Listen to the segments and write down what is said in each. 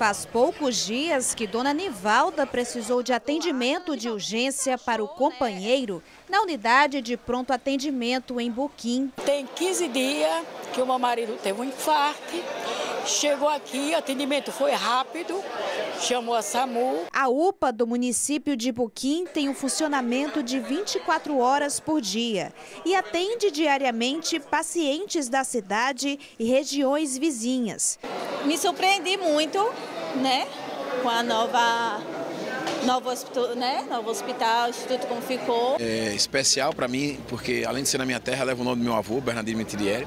Faz poucos dias que Dona Nivalda precisou de atendimento de urgência para o companheiro na unidade de pronto atendimento em Buquim. Tem 15 dias que o meu marido teve um infarto, chegou aqui, o atendimento foi rápido, chamou a SAMU. A UPA do município de Buquim tem um funcionamento de 24 horas por dia e atende diariamente pacientes da cidade e regiões vizinhas. Me surpreendi muito, né, com a nova novo hospital, né? Novo hospital, instituto como ficou. É especial para mim, porque além de ser na minha terra, leva o nome do meu avô, Bernardino Mitidieri,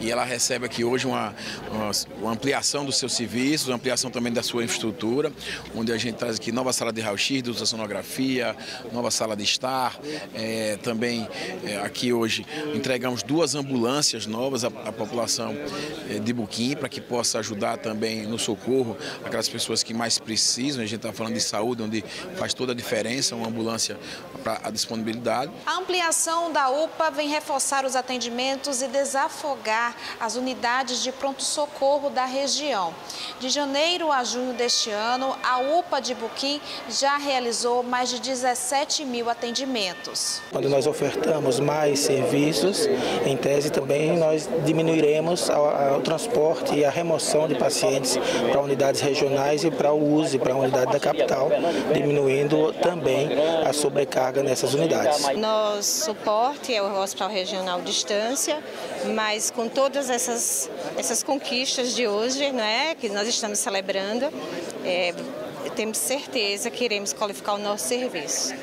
e ela recebe aqui hoje uma, uma, uma ampliação dos seus serviços, uma ampliação também da sua infraestrutura, onde a gente traz aqui nova sala de raio-x, de ultrassonografia, nova sala de estar, é, também é, aqui hoje entregamos duas ambulâncias novas à, à população é, de Buquim, para que possa ajudar também no socorro aquelas pessoas que mais precisam, a gente está falando de saúde, onde faz toda a diferença, uma ambulância para a disponibilidade. A ampliação da UPA vem reforçar os atendimentos e desafogar as unidades de pronto-socorro da região. De janeiro a junho deste ano, a UPA de Buquim já realizou mais de 17 mil atendimentos. Quando nós ofertamos mais serviços, em tese também nós diminuiremos o transporte e a remoção de pacientes para unidades regionais e para o uso para a unidade da capital, diminuindo também a sobrecarga nessas unidades. Nosso suporte é o Hospital Regional Distância, mas com todas essas, essas conquistas de hoje, né, que nós estamos celebrando, é, temos certeza que iremos qualificar o nosso serviço.